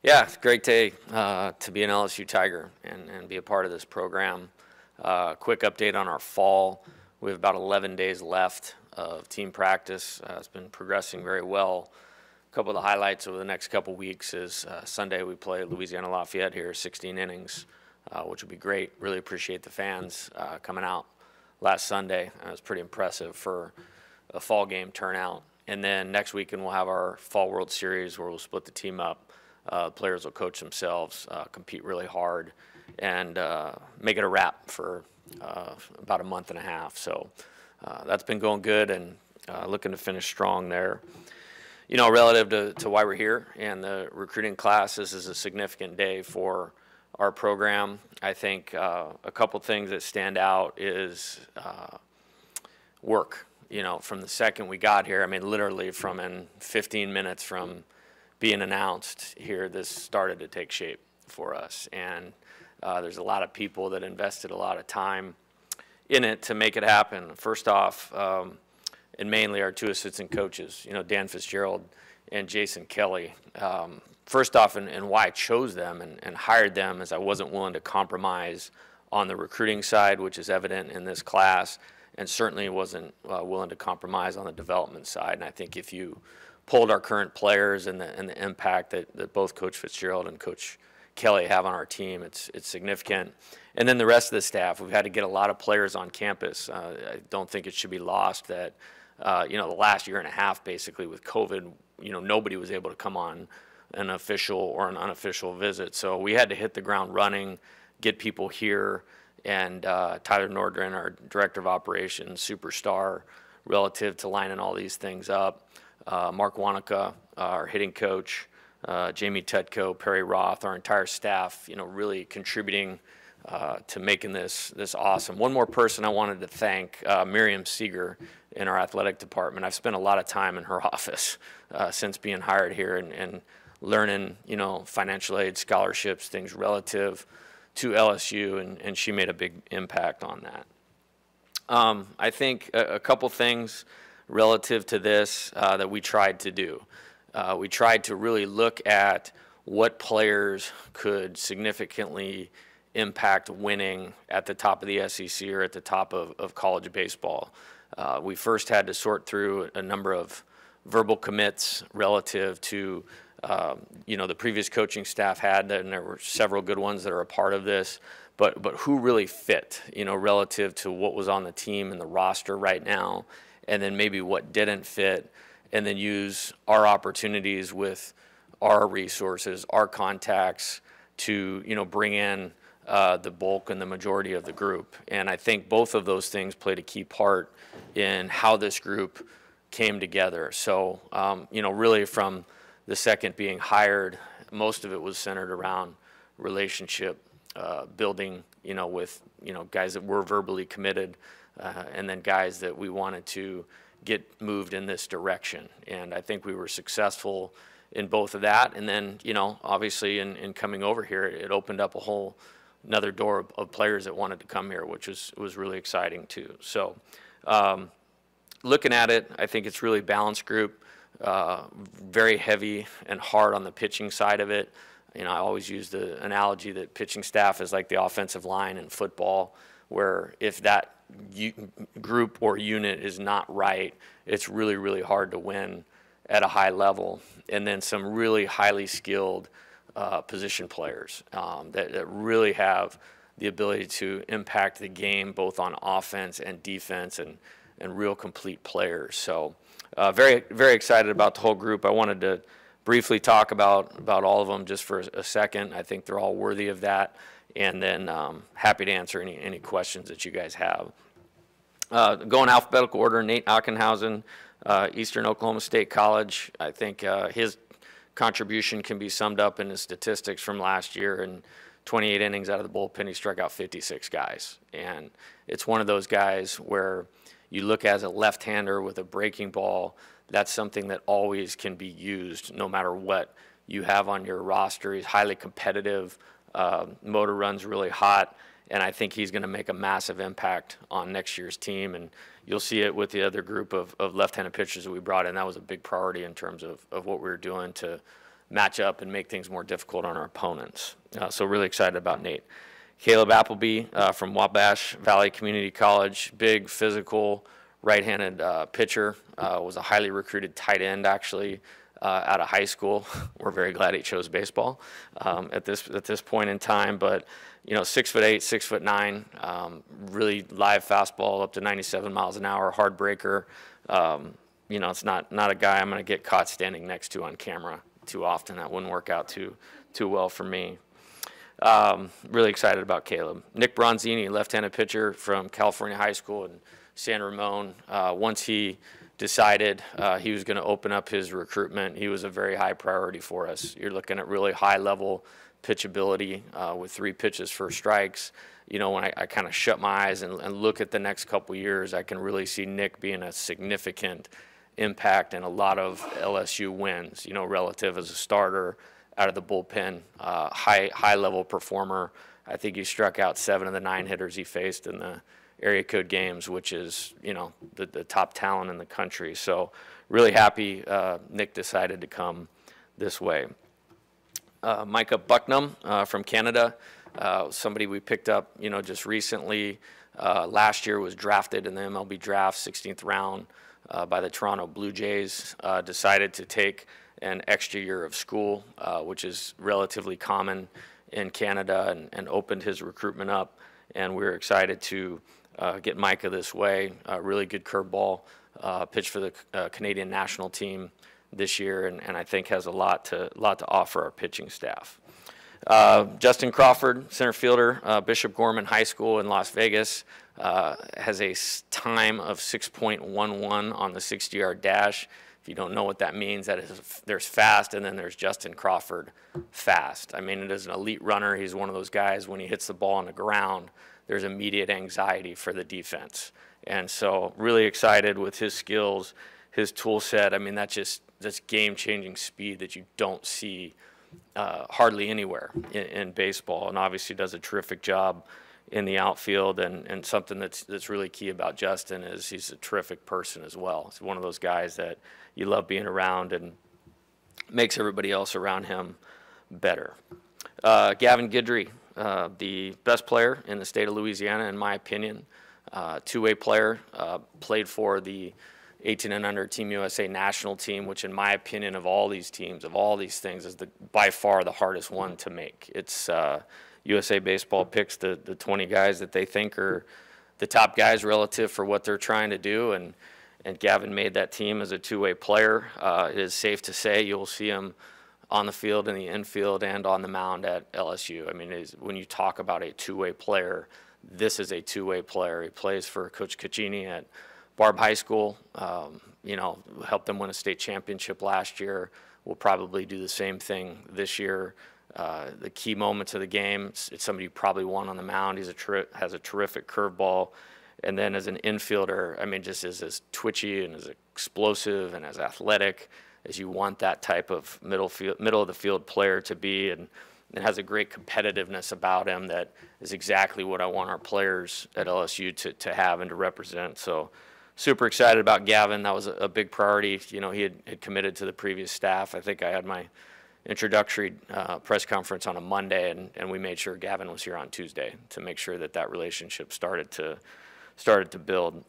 Yeah, it's a great day uh, to be an LSU Tiger and, and be a part of this program. Uh, quick update on our fall. We have about 11 days left of team practice. Uh, it's been progressing very well. A couple of the highlights over the next couple weeks is uh, Sunday we play Louisiana Lafayette here, 16 innings, uh, which will be great. Really appreciate the fans uh, coming out last Sunday. It was pretty impressive for a fall game turnout. And then next weekend we'll have our Fall World Series where we'll split the team up. Uh, players will coach themselves, uh, compete really hard, and uh, make it a wrap for uh, about a month and a half. So uh, that's been going good and looking to finish strong there. You know, relative to, to why we're here and the recruiting class, this is a significant day for our program. I think a couple things that stand out is work you know, from the second we got here, I mean, literally from in 15 minutes from being announced here, this started to take shape for us. And uh, there's a lot of people that invested a lot of time in it to make it happen. First off, um, and mainly our two assistant coaches, you know, Dan Fitzgerald and Jason Kelly. Um, first off, and, and, why I chose them and, and hired them is I wasn't willing to compromise on the recruiting side, which is evident in this class and certainly wasn't uh, willing to compromise on the development side. And I think if you pulled our current players and the, and the impact that, that both Coach Fitzgerald and Coach Kelly have on our team, it's, it's significant. And then the rest of the staff, we've had to get a lot of players on campus. Uh, I don't think it should be lost that, uh, you know, the last year and a half basically with COVID, you know, nobody was able to come on an official or an unofficial visit. So we had to hit the ground running, get people here and uh, Tyler Nordgren, our director of operations, superstar, relative to lining all these things up. Uh, Mark Wanaka, our hitting coach, uh, Jamie Tutko, Perry Roth, our entire staff, you know, really contributing uh, to making this this awesome. One more person I wanted to thank, uh, Miriam Segar in our athletic department. I've spent a lot of time in her office uh, since being hired here and, and learning, you know, financial aid, scholarships, things relative to LSU, and, and she made a big impact on that. Um, I think a, a, couple things relative to this uh, that we tried to do. Uh, we tried to really look at what players could significantly impact winning at the top of the SEC or at the top of, of college baseball. Uh, we first had to sort through a number of verbal commits relative to um, you know, the previous coaching staff had, and there were several good ones that are a part of this. But but who really fit, you know, relative to what was on the team and the roster right now, and then maybe what didn't fit, and then use our opportunities with our resources, our contacts to you know bring in uh, the bulk and the majority of the group. And I think both of those things played a key part in how this group came together. So um, you know, really from the second being hired, most of it was centered around relationship uh, building, you know, with, you know, guys that were verbally committed uh, and then guys that we wanted to get moved in this direction. And I think we were successful in both of that. And then, you know, obviously in, in coming over here, it opened up a whole another door of, of players that wanted to come here, which was, was really exciting too. So um, looking at it, I think it's really balanced group uh, very heavy and hard on the pitching side of it. You know, I always use the analogy that pitching staff is like the offensive line in football, where if that group or unit is not right, it's really, really hard to win at a high level. And then some really highly skilled uh, position players um, that, that really have the ability to impact the game both on offense and defense and, and real complete players. So uh, very, very excited about the whole group. I wanted to briefly talk about, about all of them just for a second. I think they're all worthy of that. And then um, happy to answer any, any questions that you guys have. Uh, going alphabetical order, Nate Ackenhausen, uh, Eastern Oklahoma State College. I think uh, his contribution can be summed up in his statistics from last year. And 28 innings out of the bullpen, he struck out 56 guys. And it's one of those guys where you look as a left-hander with a breaking ball, that's something that always can be used no matter what you have on your roster. He's highly competitive. Uh, motor runs really hot, and I think he's going to make a massive impact on next year's team. And you'll see it with the other group of, of left-handed pitchers that we brought in. That was a big priority in terms of, of what we were doing to match up and make things more difficult on our opponents. Uh, so really excited about Nate. Caleb Appleby uh, from Wabash Valley Community College, big physical right-handed uh, pitcher, uh, was a highly recruited tight end actually uh, out of high school. We're very glad he chose baseball um, at this at this point in time. But you know, six foot eight, six foot nine, um, really live fastball up to 97 miles an hour, hard breaker. Um, you know, it's not not a guy I'm going to get caught standing next to on camera too often. That wouldn't work out too too well for me. Um, really excited about Caleb. Nick Bronzini, left-handed pitcher from California High School in San Ramon. Uh, once he decided uh, he was going to open up his recruitment, he was a very high priority for us. You're looking at really high-level pitchability uh, with three pitches for strikes. You know, when I, I kind of shut my eyes and, and, look at the next couple years, I can really see Nick being a significant impact and a lot of LSU wins. You know, relative as a starter out of the bullpen, uh, high high level performer. I think he struck out seven of the nine hitters he faced in the area code games, which is you know the, the top talent in the country. So really happy uh, Nick decided to come this way. Uh, Micah Bucknam uh, from Canada, uh, somebody we picked up you know just recently. Uh, last year was drafted in the MLB draft, 16th round uh, by the Toronto Blue Jays. decided to take an extra year of school, which is relatively common in Canada, and, and, opened his recruitment up. And we are excited to uh, get Micah this way. Uh, really good curveball uh, pitch for the uh, Canadian national team this year, and, and I think has a lot to lot to offer our pitching staff. Uh, Justin Crawford, center fielder, Bishop Gorman High School in Las Vegas, has a time of 6.11 on the 60-yard dash If you don't know what that means, that is, there's fast, and then there's Justin Crawford fast. I mean, it is an elite runner. He's one of those guys, when he hits the ball on the ground, there's immediate anxiety for the defense. And so, really excited with his skills, his tool set. I mean, that's just that's game changing speed that you don't see uh, hardly anywhere in, in baseball. And obviously, does a terrific job in the outfield. And, and something that's, that's really key about Justin is he's a terrific person as well. He's one of those guys that you love being around and makes everybody else around him better. Uh, Gavin Guidry, uh, the best player in the state of Louisiana, in my opinion. Uh, two-way player, uh, played for the 18 and under Team USA national team, which in my opinion of all these teams, of all these things, is the by far the hardest one to make. It's uh, USA Baseball picks the, the 20 guys that they think are the top guys relative for what they're trying to do. And, and Gavin made that team as a two-way player. Uh, it is safe to say you'll see him on the field, in the infield, and on the mound at LSU. I mean, when you talk about a two-way player, this is a two-way player. He plays for Coach Cecchini at Barbe High School. Um, you know, helped them win a state championship last year. We'll probably do the same thing this year. Uh, the key moments of the game. It's, it's, somebody who probably won on the mound. He's a has a terrific curveball, and then as an infielder, I mean, just is as twitchy and as explosive and as athletic as you want that type of middle field, middle of the field player to be, and, and has a great competitiveness about him that is exactly what I want our players at LSU to, to have and to represent. So. Super excited about Gavin. That was a, a big priority. You know, he had, had committed to the previous staff. I think I had my introductory uh, press conference on a Monday, and, and we made sure Gavin was here on Tuesday to make sure that that relationship started to started to build.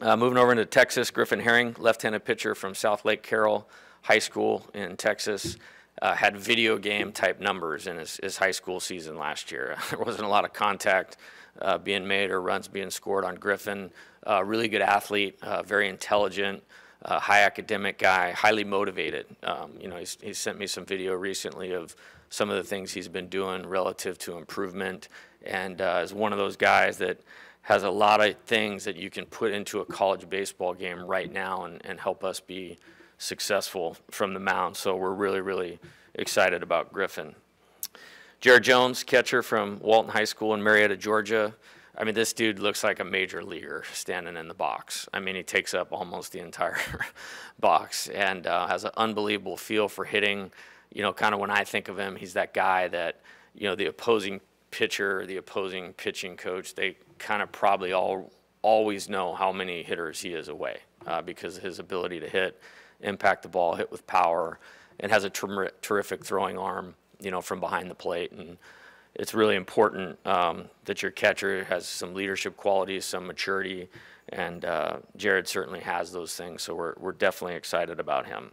Uh, moving over into Texas, Griffin Herring, left-handed pitcher from Southlake Carroll High School in Texas, uh, had video game type numbers in his, his, high school season last year. there wasn't a lot of contact uh, being made or runs being scored on Griffin. Uh, really good athlete, uh, very intelligent a high academic guy, highly motivated. Um, you know, he's, he sent me some video recently of some of the things he's been doing relative to improvement, and uh, is one of those guys that has a lot of things that you can put into a college baseball game right now and, and help us be successful from the mound. So we're really, really excited about Griffin. Jared Jones, catcher from Walton High School in Marietta, Georgia. I mean, this dude looks like a major leaguer standing in the box. I mean, he takes up almost the entire box and uh, has an unbelievable feel for hitting. You know, kind of when I think of him, he's that guy that, you know, the opposing pitcher, the opposing pitching coach, they kind of probably all always know how many hitters he is away uh, because his ability to hit, impact the ball, hit with power, and has a ter- terrific throwing arm, you know, from behind the plate. And it's really important um, that your catcher has some leadership qualities, some maturity, and uh, Jared certainly has those things. So we're, we're definitely excited about him.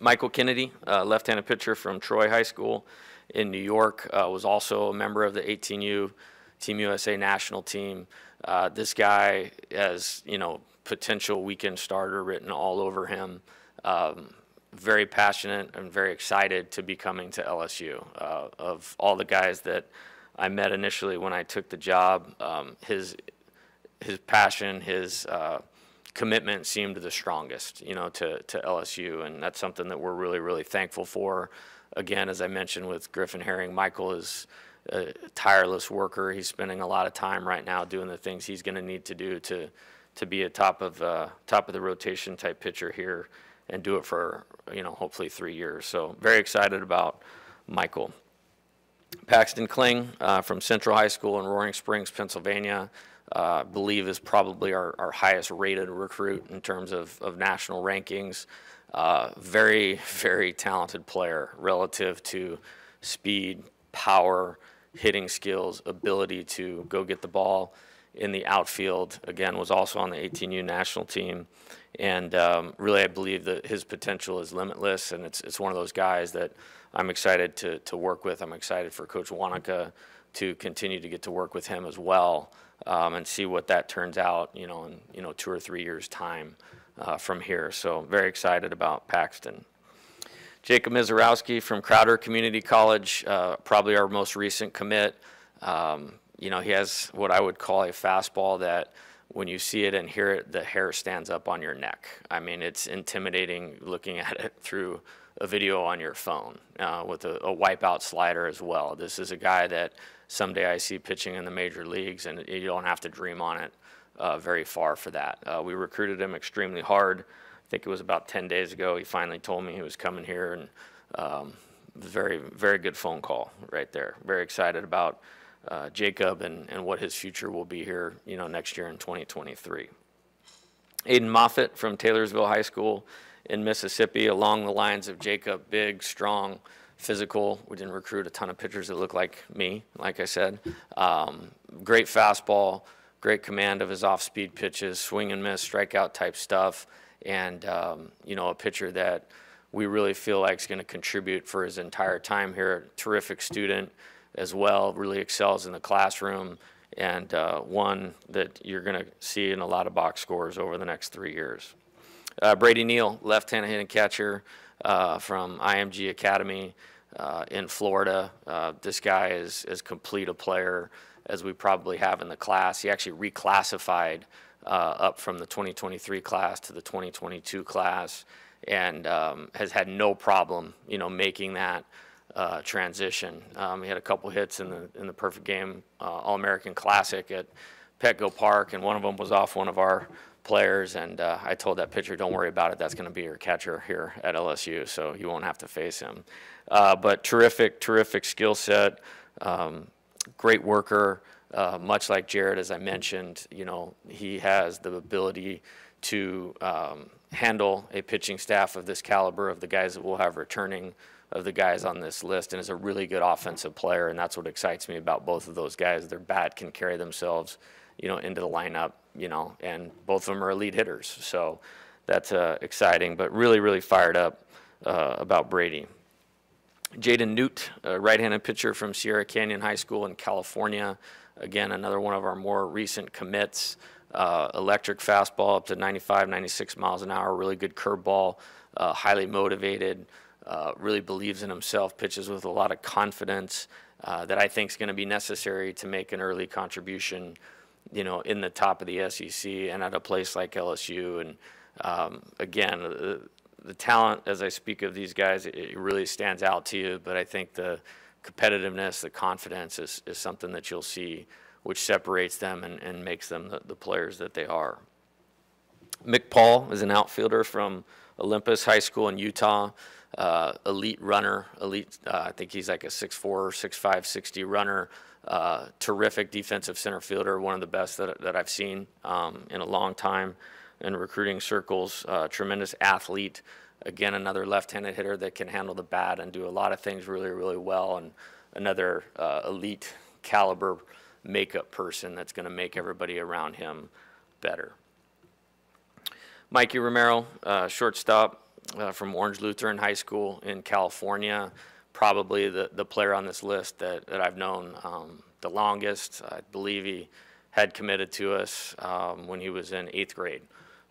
Michael Kennedy, uh, left-handed pitcher from Troy High School in New York, uh, was also a member of the 18U Team USA national team. Uh, this guy has, you know, potential weekend starter written all over him. Um, very passionate and very excited to be coming to LSU. Uh, of all the guys that I met initially when I took the job, um, his his passion, his uh, commitment seemed the strongest, you know, to, to LSU, and that's something that we're really, really thankful for. Again, as I mentioned with Griffin Herring, Michael is a tireless worker. He's spending a lot of time right now doing the things he's going to need to do to to be a top of uh, top of the rotation type pitcher here and do it for you know hopefully three years. So very excited about Michael. Paxton Kling uh, from Central High School in Roaring Springs, Pennsylvania, uh, believe is probably our, our highest rated recruit in terms of, of national rankings. Uh, very, very talented player relative to speed, power, hitting skills, ability to go get the ball in the outfield. Again, was also on the 18U national team, and um, really, I believe that his potential is limitless. And it's it's one of those guys that I'm excited to to work with. I'm excited for Coach Wanaka to continue to get to work with him as well, um, and see what that turns out. You know, in you know two or three years time uh, from here. So very excited about Paxton. Jacob Misiorowski from Crowder Community College, uh, probably our most recent commit. Um, you know, he has what I would call a fastball that when you see it and hear it, the hair stands up on your neck. I mean, it's intimidating looking at it through a video on your phone uh, with a, a wipeout slider as well. This is a guy that someday I see pitching in the major leagues, and you don't have to dream on it uh, very far for that. Uh, we recruited him extremely hard I think it was about 10 days ago, he finally told me he was coming here, and um, very, very good phone call right there. Very excited about uh, Jacob and, and what his future will be here, you know, next year in 2023. Aiden Moffitt from Taylorsville High School in Mississippi, along the lines of Jacob, big, strong, physical. We didn't recruit a ton of pitchers that look like me, like I said. Um, great fastball, great command of his off-speed pitches, swing and miss, strikeout type stuff and um, you know a pitcher that we really feel like is going to contribute for his entire time here. Terrific student as well, really excels in the classroom, and uh, one that you're going to see in a lot of box scores over the next three years. Uh, Brady Neal, left-handed hitting catcher uh, from IMG Academy uh, in Florida. Uh, this guy is as complete a player as we probably have in the class. He actually reclassified uh, up from the 2023 class to the 2022 class and um, has had no problem, you know, making that uh, transition. Um, he had a couple hits in the in the perfect game uh, All American Classic at Petco Park, and one of them was off one of our players. And uh, I told that pitcher, "Don't worry about it. That's going to be your catcher here at LSU, so you won't have to face him." Uh, but terrific, terrific skill set, um, great worker. Uh, much like Jared, as I mentioned, you know, he has the ability to um, handle a pitching staff of this caliber of the guys that we'll have returning of the guys on this list and is a really good offensive player and that's what excites me about both of those guys their bat can carry themselves you know into the lineup you know and both of them are elite hitters so that's uh, exciting but really really fired up uh, about brady jaden noot a right-handed pitcher from sierra canyon high school in california Again, another one of our more recent commits. Uh, electric fastball up to 95, 96 miles an hour, really good curveball, uh, highly motivated, uh, really believes in himself, pitches with a lot of confidence uh, that I think is going to be necessary to make an early contribution, you know, in the top of the SEC and at a place like LSU. And um, again, the, talent, as I speak of these guys, it, it really stands out to you, but I think the competitiveness, the confidence is, is something that you'll see which separates them and, and makes them the, the players that they are. Mic Paul is an outfielder from Olympus High School in Utah. Uh, elite runner, elite, uh, I think he's like a 6'4", 6'5", 60 runner. Uh, terrific defensive center fielder, one of the best that, that I've seen um, in a long time in recruiting circles. Uh, tremendous athlete, Again, another left-handed hitter that can handle the bat and do a lot of things really, really well, and another uh, elite caliber makeup person that's going to make everybody around him better. Mikey Romero, uh, shortstop uh, from Orange Lutheran High School in California, probably the, the player on this list that, that I've known um, the longest. I believe he had committed to us um, when he was in eighth grade.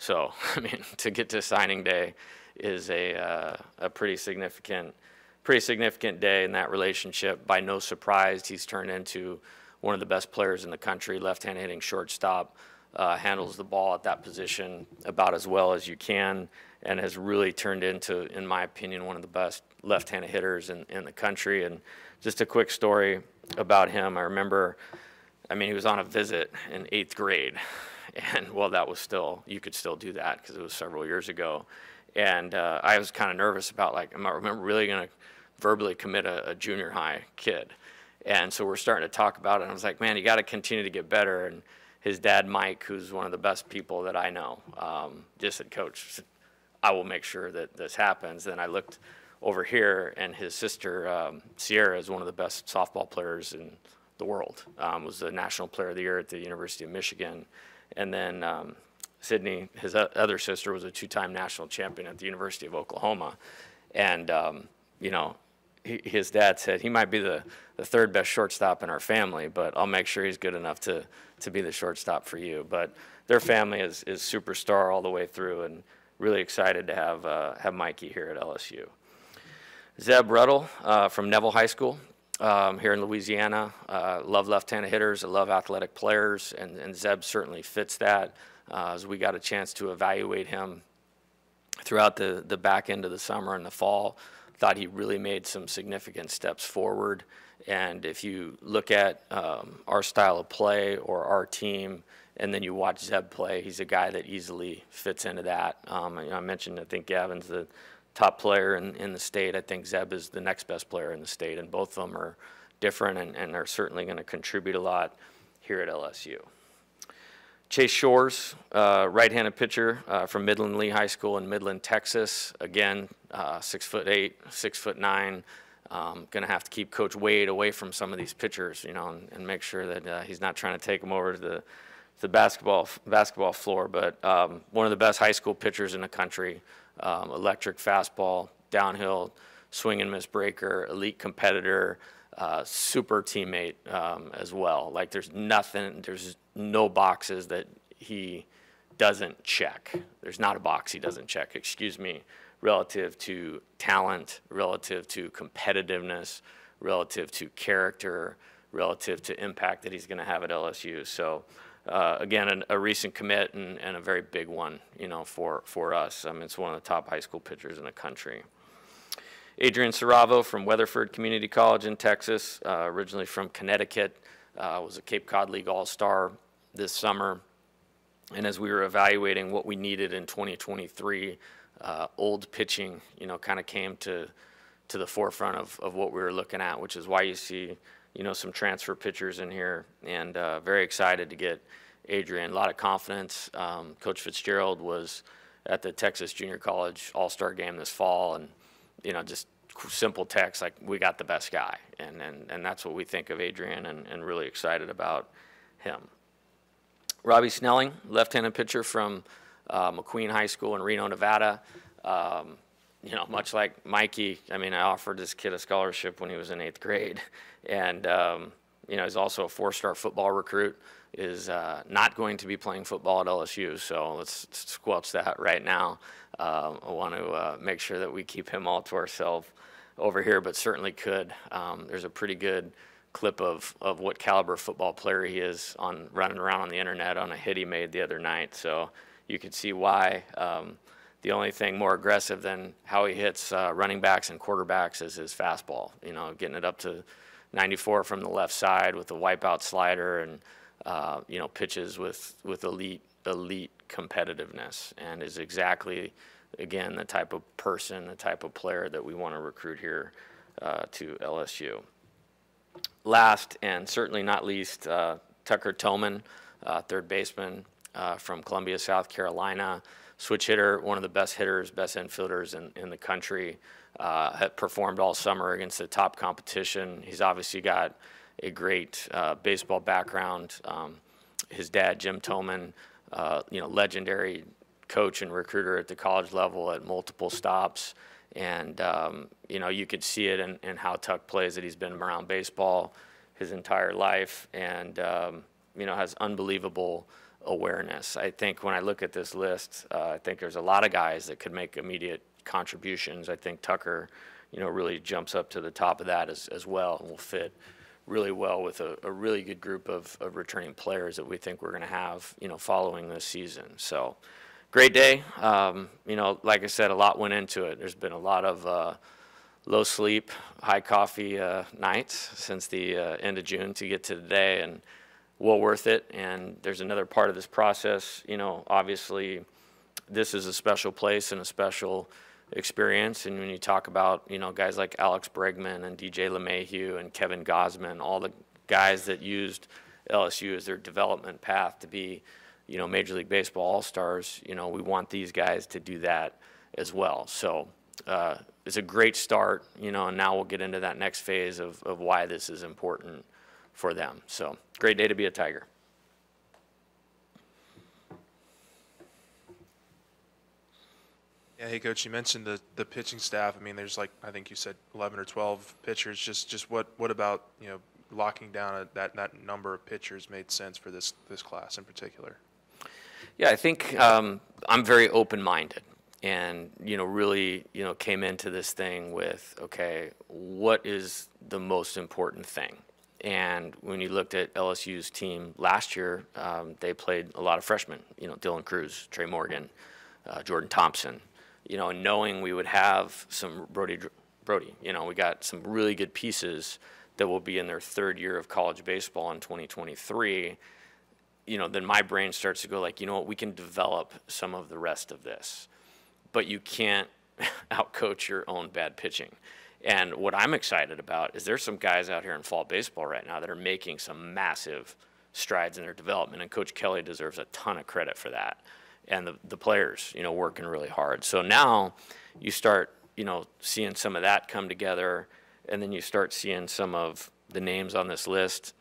So, I mean, to get to signing day is a, uh, a pretty significant, pretty significant day in that relationship. By no surprise, he's turned into one of the best players in the country, left-hand hitting shortstop, uh, handles the ball at that position about as well as you can, and has really turned into, in my opinion, one of the best left-handed hitters in, in the country. And just a quick story about him. I remember, I mean, he was on a visit in eighth grade, and well, that was still you could still do that because it was several years ago. And uh, I was kind of nervous about like, am I remember really going to verbally commit a, a junior high kid? And so we're starting to talk about it. And I was like, man, you got to continue to get better. And his dad, Mike, who's one of the best people that I know, um, just said, Coach, I will make sure that this happens. Then I looked over here, and his sister, um, Sierra, is one of the best softball players in the world. Um, was the national player of the year at the University of Michigan. And then um, Sydney, his other sister, was a two-time national champion at the University of Oklahoma. And, um, you know, he, his dad said he might be the, the third best shortstop in our family, but I'll make sure he's good enough to, to be the shortstop for you. But their family is, is superstar all the way through, and really excited to have, uh, have Mikey here at LSU. Zeb Ruddell uh, from Neville High School um, here in Louisiana. Uh, love left-handed hitters. I love athletic players, and, and Zeb certainly fits that. Uh, as we got a chance to evaluate him throughout the, the back end of the summer and the fall, thought he really made some significant steps forward. And if you look at um, our style of play or our team, and then you watch Zeb play, he's a guy that easily fits into that. Um, I mentioned, I think Gavin's the top player in, in the state. I think Zeb is the next best player in the state, and both of them are different and, and are certainly going to contribute a lot here at LSU. Chase Shores, uh, right-handed pitcher uh, from Midland Lee High School in Midland, Texas. Again, uh, six foot eight, six foot nine. Um, going to have to keep Coach Wade away from some of these pitchers, you know, and, and make sure that uh, he's not trying to take them over to the, the basketball basketball floor. But um, one of the best high school pitchers in the country. Um, electric fastball, downhill, swing and miss breaker, elite competitor uh, super teammate um, as well. Like there's nothing, there's no boxes that he doesn't check. There's not a box he doesn't check, excuse me, relative to talent, relative to competitiveness, relative to character, relative to impact that he's going to have at LSU. So uh, again, an, a recent commit and, and, a very big one, you know, for, for us. I mean, it's one of the top high school pitchers in the country. Adrian Saravo from Weatherford Community College in Texas, uh, originally from Connecticut, uh, was a Cape Cod League All-Star this summer. And as we were evaluating what we needed in 2023, uh, old pitching, you know, kind of came to to the forefront of, of what we were looking at, which is why you see, you know, some transfer pitchers in here. And uh, very excited to get Adrian. A lot of confidence. Um, Coach Fitzgerald was at the Texas Junior College All-Star game this fall, and you know, just simple text like we got the best guy and and, and that's what we think of adrian and, and really excited about him robby snelling left-handed pitcher from uh, mcqueen high school in reno nevada um, you know much like mikey i mean i offered this kid a scholarship when he was in eighth grade and um, you know he's also a four-star football recruit is uh, not going to be playing football at lsu so let's squelch that right now um, I want to uh, make sure that we keep him all to ourselves over here, but certainly could. Um, there's a pretty good clip of, of what caliber football player he is on running around on the internet on a hit he made the other night. So you could see why. Um, the only thing more aggressive than how he hits uh, running backs and quarterbacks is his fastball. You know, getting it up to 94 from the left side with a wipeout slider and uh, you know pitches with with elite elite competitiveness and is exactly again, the type of person, the type of player that we want to recruit here uh, to LSU. Last and certainly not least, uh, Tucker Toman, uh, third baseman uh, from Columbia, South Carolina. Switch hitter, one of the best hitters, best infielders in, in the country. Uh, had performed all summer against the top competition. He's obviously got a great uh, baseball background. Um, his dad, Jim Toman, uh, you know, legendary coach and recruiter at the college level at multiple stops. And, um, you know, you could see it in, in, how Tuck plays that he's been around baseball his entire life and, um, you know, has unbelievable awareness. I think when I look at this list, uh, I think there's a lot of guys that could make immediate contributions. I think Tucker, you know, really jumps up to the top of that as, as well and will fit really well with a, a really good group of, of returning players that we think we're going to have, you know, following this season. So great day. Um, you know, like I said, a lot went into it. There's been a lot of uh, low sleep, high coffee uh, nights since the uh, end of June to get to today and well worth it. And there's another part of this process, you know, obviously this is a special place and a special experience. And when you talk about, you know, guys like Alex Bregman and DJ LeMahieu and Kevin Gausman, all the guys that used LSU as their development path to be, you know, Major League Baseball All-Stars, you know, we want these guys to do that as well. So uh, it's a great start, you know, and now we'll get into that next phase of, of why this is important for them. So great day to be a Tiger. Yeah, hey coach, you mentioned the the pitching staff. I mean, there's like I think you said 11 or 12 pitchers. Just just what what about you know locking down a, that that number of pitchers made sense for this this class in particular? Yeah, I think um, I'm very open-minded, and you know really you know came into this thing with okay, what is the most important thing? And when you looked at LSU's team last year, um, they played a lot of freshmen. You know, Dylan Crews, Tre' Morgan, uh, Jordan Thompson you know, and knowing we would have some Brody, Brody, you know, we got some really good pieces that will be in their third year of college baseball in 2023, you know, then my brain starts to go like, you know what, we can develop some of the rest of this, but you can't outcoach your own bad pitching. And what I'm excited about is there's some guys out here in fall baseball right now that are making some massive strides in their development, and Coach Kelly deserves a ton of credit for that and the, the players, you know, working really hard. So now you start, you know, seeing some of that come together, and then you start seeing some of the names on this list,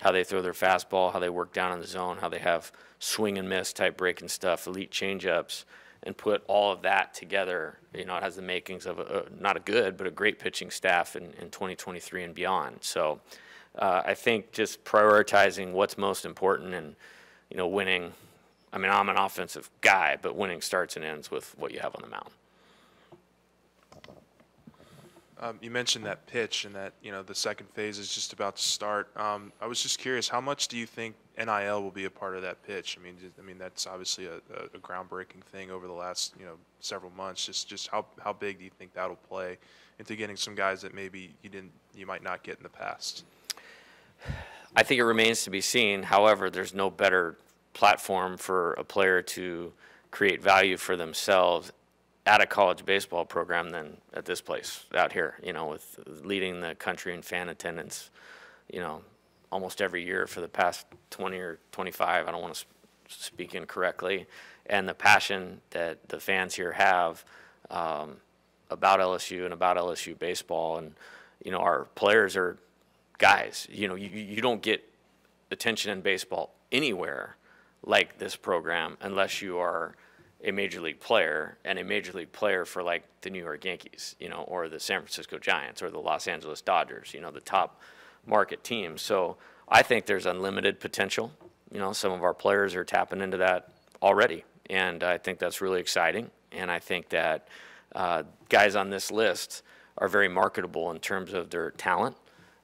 how they throw their fastball, how they work down in the zone, how they have swing and miss type breaking stuff, elite changeups, and put all of that together. You know, it has the makings of a, a not a good, but a great pitching staff in, in 2023 and beyond. So uh, I think just prioritizing what's most important and, you know, winning I mean, I'm an offensive guy, but winning starts and ends with what you have on the mound. Um, you mentioned that pitch and that you know the second phase is just about to start. Um, I was just curious, how much do you think NIL will be a part of that pitch? I mean, I mean that's obviously a, a, groundbreaking thing over the last you know several months. Just just how how big do you think that'll play into getting some guys that maybe you didn't you might not get in the past? I think it remains to be seen. However, there's no better platform for a player to create value for themselves at a college baseball program than at this place out here, you know, with leading the country in fan attendance, you know, almost every year for the past 20 or 25. I don't want to speak incorrectly. And the passion that the fans here have um, about LSU and about LSU baseball. And, you know, our players are guys. You know, you, you don't get attention in baseball anywhere like this program unless you are a major league player and a major league player for like the New York Yankees, you know, or the San Francisco Giants or the Los Angeles Dodgers, you know, the top market teams. So I think there's unlimited potential. You know, some of our players are tapping into that already, and I think that's really exciting. And I think that uh, guys on this list are very marketable in terms of their talent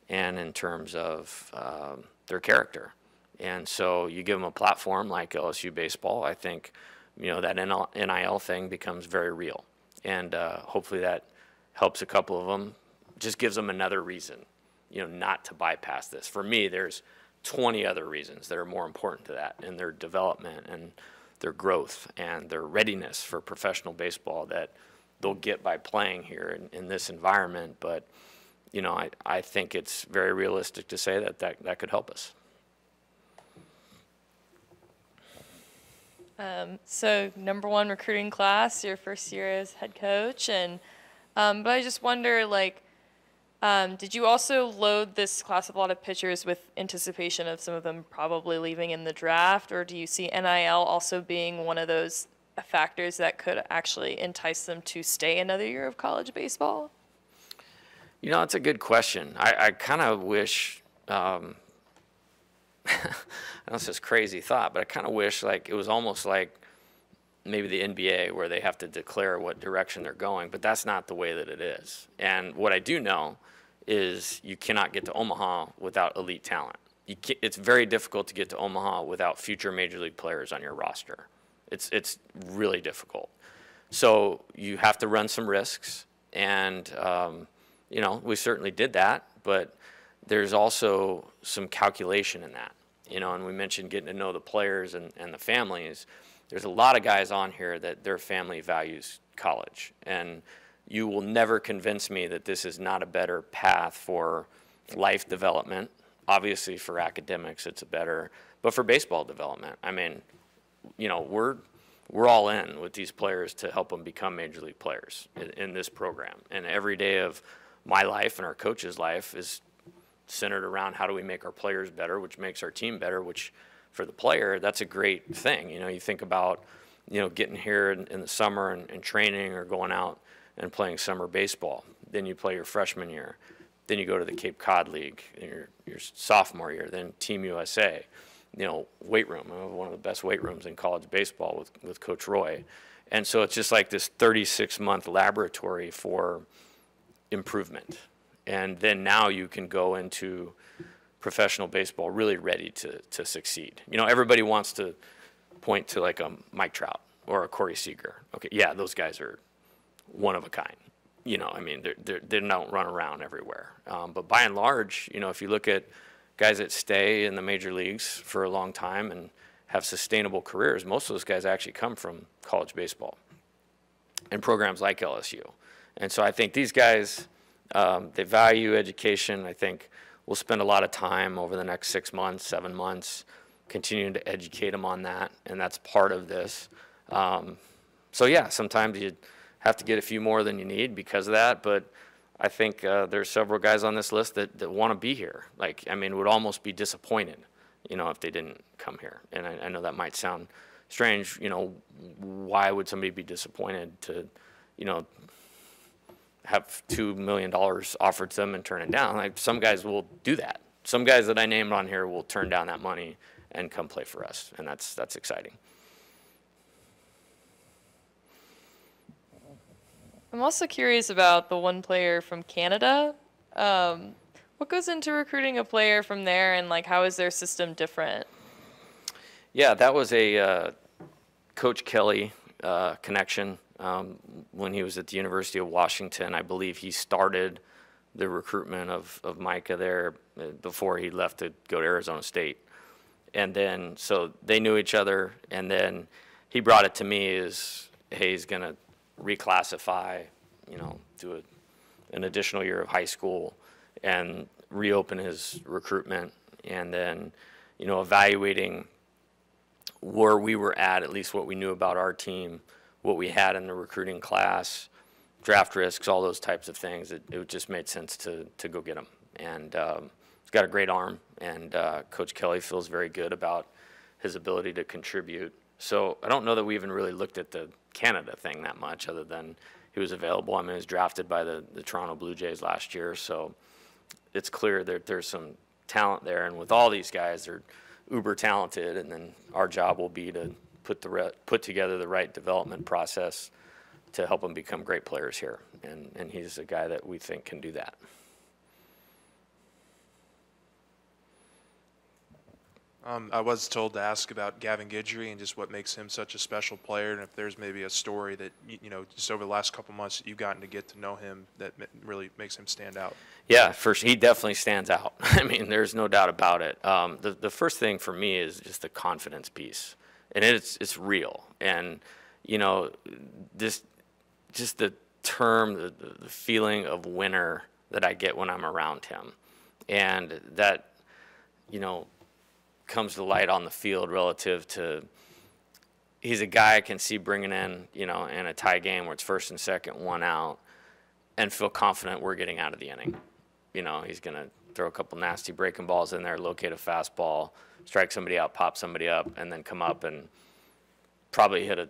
and in terms of um, their character. And so you give them a platform like LSU baseball, I think, you know, that NIL thing becomes very real. And uh, hopefully that helps a couple of them, just gives them another reason, you know, not to bypass this. For me, there's 20 other reasons that are more important to that and their development and their growth and their readiness for professional baseball that they'll get by playing here in, in this environment. But, you know, I, I think it's very realistic to say that that, that could help us. Um, so number one recruiting class, your first year as head coach, and um, but I just wonder, like, um, did you also load this class of a lot of pitchers with anticipation of some of them probably leaving in the draft, or do you see NIL also being one of those factors that could actually entice them to stay another year of college baseball? You know, that's a good question. I, I kind of wish, um, that's just crazy thought, but I kind of wish like it was almost like maybe the NBA where they have to declare what direction they're going, but that's not the way that it is. And what I do know is you cannot get to Omaha without elite talent. it's very difficult to get to Omaha without future major league players on your roster. It's, it's really difficult. So you have to run some risks, and um, you know we certainly did that, but there's also some calculation in that. You know, and we mentioned getting to know the players and, and the families. There's a lot of guys on here that their family values college, and you will never convince me that this is not a better path for life development. Obviously, for academics, it's a better, but for baseball development, I mean, you know, we're we're all in with these players to help them become major league players in, in this program. And every day of my life and our coach's life is centered around how do we make our players better, which makes our team better, which for the player, that's a great thing. You know, you think about, you know, getting here in, in the summer and, and, training or going out and playing summer baseball. Then you play your freshman year. Then you go to the Cape Cod League in your, your sophomore year. Then Team USA. You know, weight room, uh, one of the best weight rooms in college baseball with, with Coach Roy. And so it's just like this 36 month laboratory for improvement. And then now you can go into professional baseball really ready to, to succeed. You know, everybody wants to point to like a Mike Trout or a Corey Seager. Okay, yeah, those guys are one of a kind. You know, I mean, they're, they're, they don't run around everywhere. Um, but by and large, you know, if you look at guys that stay in the major leagues for a long time and have sustainable careers, most of those guys actually come from college baseball and programs like LSU. And so I think these guys, um, they value education. I think we'll spend a lot of time over the next six months, seven months, continuing to educate them on that, and that's part of this. Um, so yeah, sometimes you have to get a few more than you need because of that, but I think uh, there's several guys on this list that, that want to be here. Like, I mean, would almost be disappointed, you know, if they didn't come here. And I, I know that might sound strange, you know, why would somebody be disappointed to, you know, have two million dollars offered to them and turn it down. Like some guys will do that. Some guys that I named on here will turn down that money and come play for us, and that's that's exciting. I'm also curious about the one player from Canada. Um, what goes into recruiting a player from there, and like how is their system different? Yeah, that was a uh, Coach Kelly uh, connection um, when he was at the University of Washington. I believe he started the recruitment of, of Micah there uh, before he left to go to Arizona State. And then, so they knew each other, and then he brought it to me as, hey, he's going to reclassify, you know, do a, an additional year of high school and reopen his recruitment, and then, you know, evaluating where we were at, at least what we knew about our team, what we had in the recruiting class, draft risks, all those types of things. It, it just made sense to, to go get him. And um, he's got a great arm, and uh, Coach Kelly feels very good about his ability to contribute. So I don't know that we even really looked at the Canada thing that much, other than he was available. I mean, he was drafted by the, the Toronto Blue Jays last year, so it's clear that there's some talent there. And with all these guys, they're uber talented, and then our job will be to put the put together the right development process to help them become great players here. And and he's a guy that we think can do that. Um, I was told to ask about Gavin Guidry and just what makes him such a special player, and if there's maybe a story that you know just over the last couple months that you've gotten to get to know him that really makes him stand out. Yeah, first he definitely stands out. I mean, there's no doubt about it. Um, the the first thing for me is just the confidence piece and it's it's real. And you know, this just the term, the, the feeling of winner that I get when I'm around him, and that you know comes to light on the field relative to he's a guy I can see bringing in, you know, in a tie game where it's first and second, one out, and feel confident we're getting out of the inning. You know, he's going to throw a couple nasty breaking balls in there, locate a fastball, strike somebody out, pop somebody up, and then come up and probably hit a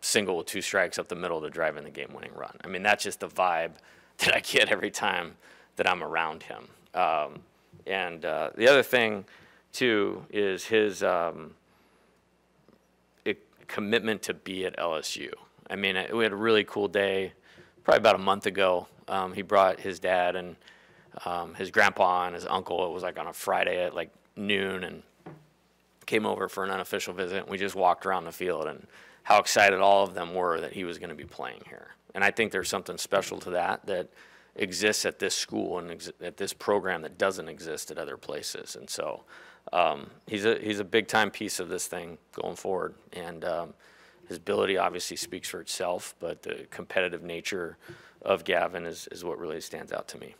single with two strikes up the middle to drive in the game winning run. I mean, that's just the vibe that I get every time that I'm around him. Um, and uh, the other thing, too, is his um, commitment to be at LSU. I mean, uh, we had a really cool day, probably about a month ago. Um, he brought his dad and um, his grandpa and his uncle. It was like on a Friday at like noon, and came over for an unofficial visit. We just walked around the field and how excited all of them were that he was going to be playing here. And I think there's something special to that that exists at this school and at this program that doesn't exist at other places. And so um, he's a he's a big time piece of this thing going forward. And um, his ability obviously speaks for itself, but the competitive nature of Gavin is, is what really stands out to me.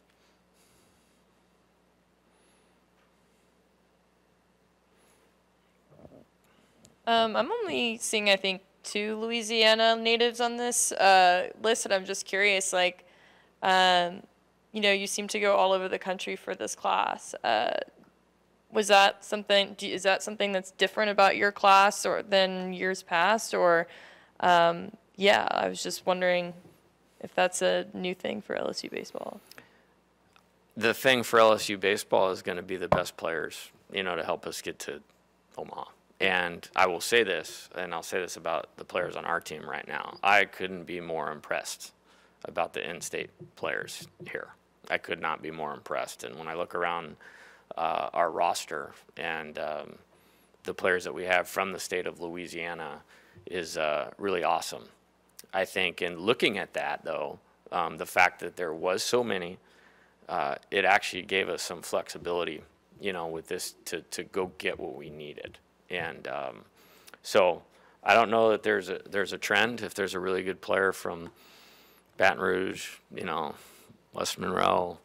Um, I'm only seeing, I think, two Louisiana natives on this uh, list, and I'm just curious, like, um, you know, you seem to go all over the country for this class. Uh, was that something? Is that something that's different about your class or than years past? Or, um, yeah, I was just wondering if that's a new thing for LSU baseball. the thing for LSU baseball is going to be the best players, you know, to help us get to Omaha. And I will say this, and I'll say this about the players on our team right now. I couldn't be more impressed about the in-state players here. I could not be more impressed. And when I look around uh, our roster and um, the players that we have from the state of Louisiana is uh, really awesome. I think in looking at that, though, um, the fact that there was so many, uh, it actually gave us some flexibility, you know, with this to, to go get what we needed. And um, so I don't know that there's a there's a trend. If there's a really good player from Baton Rouge, you know, West Monroe,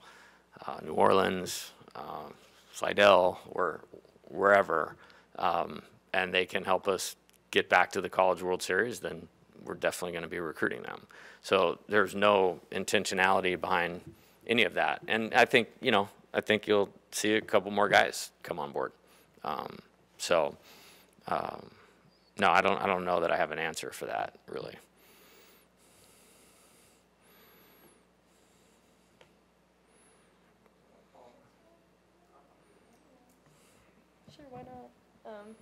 uh, New Orleans, uh, Slidell, or wherever, um, and they can help us get back to the College World Series, then we're definitely going to be recruiting them. So there's no intentionality behind any of that. And I think, you know, I think you'll see a couple more guys come on board. Um, so, um, no, I don't, I don't know that I have an answer for that, really. Sure, why not? Um,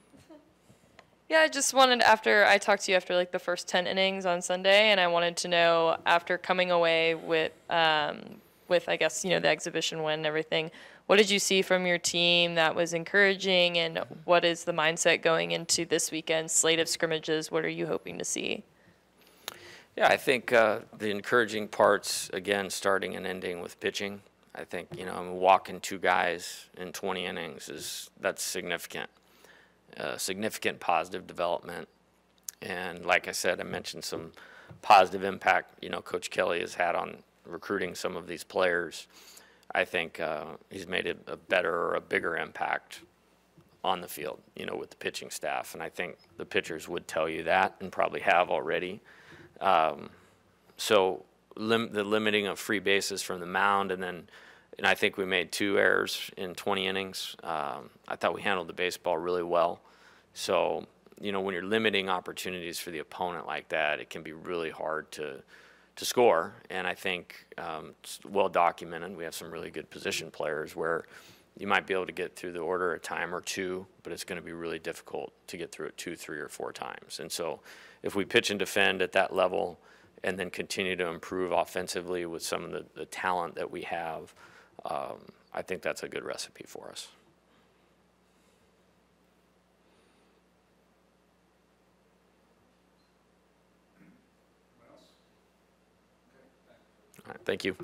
yeah, I just wanted after I talked to you after like the first ten innings on Sunday, and I wanted to know after coming away with um, with I guess you know the exhibition win and everything. What did you see from your team that was encouraging, and what is the mindset going into this weekend's slate of scrimmages? What are you hoping to see? Yeah, I think uh, the encouraging parts, again, starting and ending with pitching. I think, you know, walking two guys in 20 innings is, that's significant. Significant positive development. And like I said, I mentioned some positive impact, you know, Coach Kelly has had on recruiting some of these players. I think uh, he's made a, a better or a bigger impact on the field, you know, with the pitching staff. And I think the pitchers would tell you that and probably have already. Um, so lim- the limiting of free bases from the mound, and then, and I think we made two errors in 20 innings. Um, I thought we handled the baseball really well. So you know, when you're limiting opportunities for the opponent like that, it can be really hard to to score. And I think um, it's well documented. We have some really good position players where you might be able to get through the order a time or two, but it's going to be really difficult to get through it two, three, or four times. And so, if we pitch and defend at that level, and then continue to improve offensively with some of the, the talent that we have, um, I think that's a good recipe for us. All right, thank you.